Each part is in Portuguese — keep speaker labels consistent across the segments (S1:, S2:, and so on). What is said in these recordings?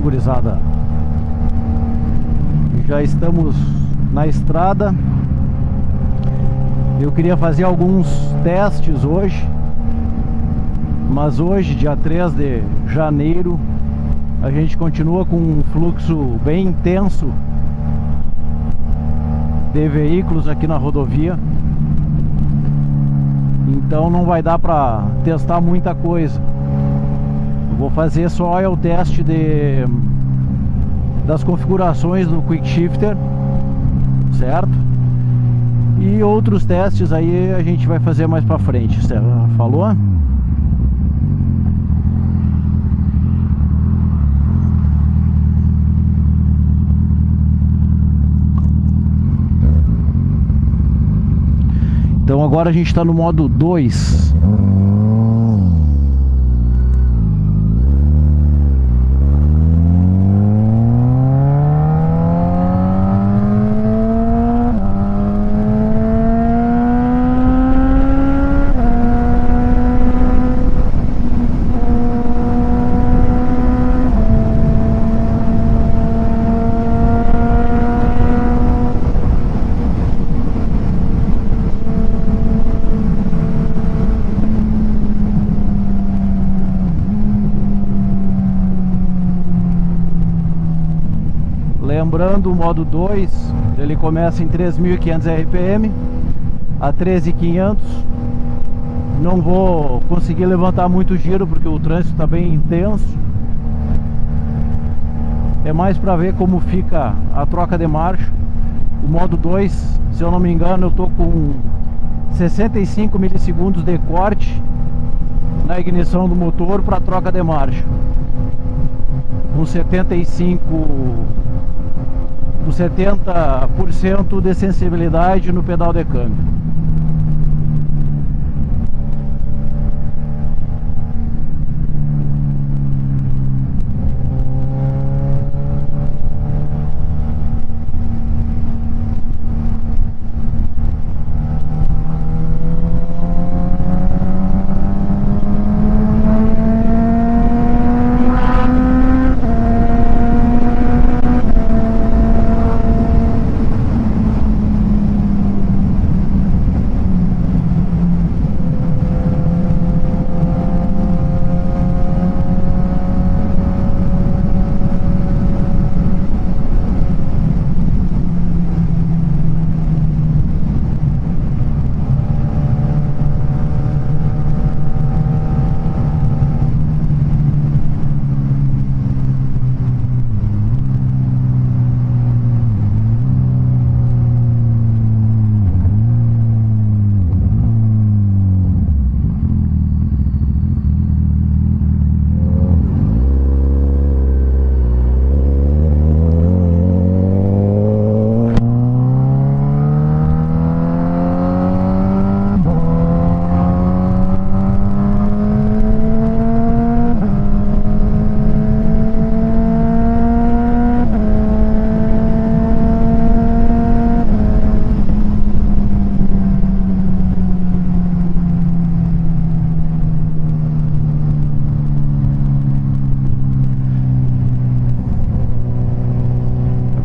S1: gurizada? Já estamos na estrada. Eu queria fazer alguns testes hoje. Mas hoje, dia 3 de janeiro, a gente continua com um fluxo bem intenso de veículos aqui na rodovia. Então não vai dar para testar muita coisa. Vou fazer só o teste de das configurações do Quick Shifter, certo? E outros testes aí a gente vai fazer mais para frente, falou? Então agora a gente está no modo 2 Lembrando, o modo 2, ele começa em 3.500 RPM a 13.500. Não vou conseguir levantar muito giro porque o trânsito está bem intenso. É mais para ver como fica a troca de marcha. O modo 2, se eu não me engano, eu tô com 65 milissegundos de corte na ignição do motor para troca de marcha. Com 75 com 70% de sensibilidade no pedal de câmbio.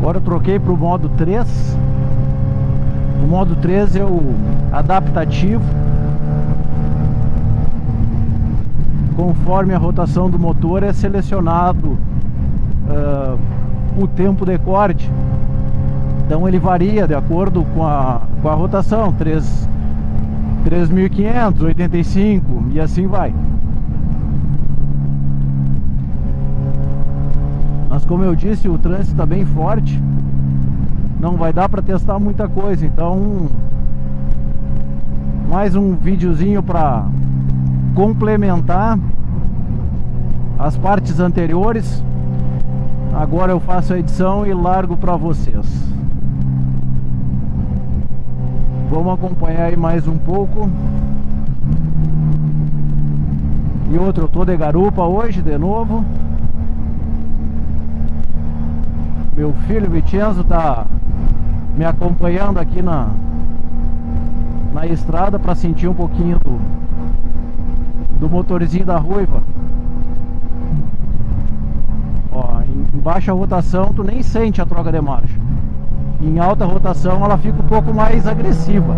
S1: Agora eu troquei para o modo 3 O modo 3 é o adaptativo. Conforme a rotação do motor é selecionado uh, o tempo de corte. Então ele varia de acordo com a, com a rotação 3, 3.500, 85 e assim vai Mas como eu disse, o trânsito está bem forte. Não vai dar para testar muita coisa, então mais um videozinho para complementar as partes anteriores. Agora eu faço a edição e largo para vocês. Vamos acompanhar aí mais um pouco. E outro, eu tô de garupa hoje de novo. Meu filho Vicenzo tá me acompanhando aqui na, na estrada para sentir um pouquinho do, do motorzinho da ruiva. Ó, baixa rotação tu nem sente a troca de marcha. Em alta rotação ela fica um pouco mais agressiva.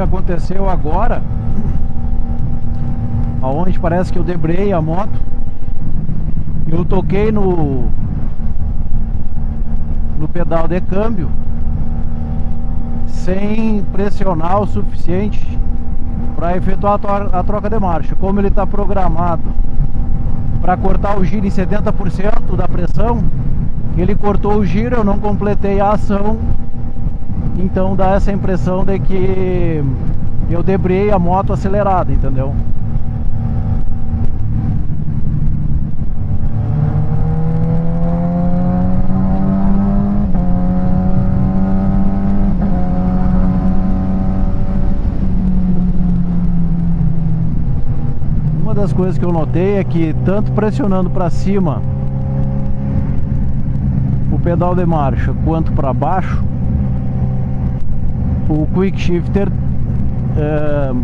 S1: Que aconteceu agora, aonde parece que eu debrei a moto, eu toquei no no pedal de câmbio sem pressionar o suficiente para efetuar a troca de marcha. Como ele está programado para cortar o giro em 70% da pressão, ele cortou o giro, eu não completei a ação então dá essa impressão de que eu debrei a moto acelerada, entendeu? Uma das coisas que eu notei é que tanto pressionando para cima o pedal de marcha quanto para baixo o Quick Shifter uh,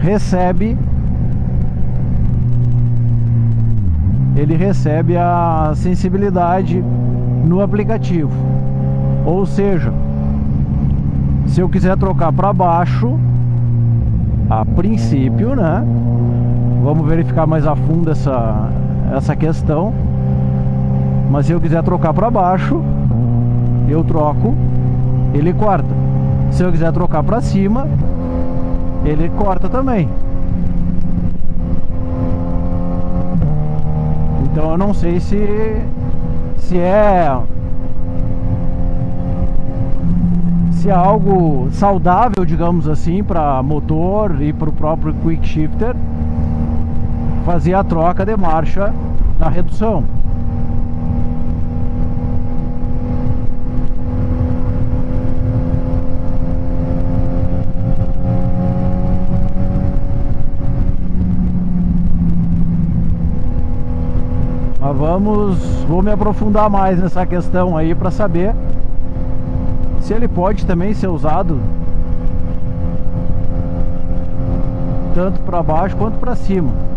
S1: recebe ele recebe a sensibilidade no aplicativo. Ou seja se eu quiser trocar para baixo a princípio né vamos verificar mais a fundo essa essa questão mas se eu quiser trocar para baixo eu troco ele corta. Se eu quiser trocar para cima, ele corta também. Então eu não sei se se é se é algo saudável, digamos assim, para motor e para o próprio quick shifter fazer a troca de marcha na redução. Vamos, vou me aprofundar mais nessa questão aí para saber se ele pode também ser usado tanto para baixo quanto para cima.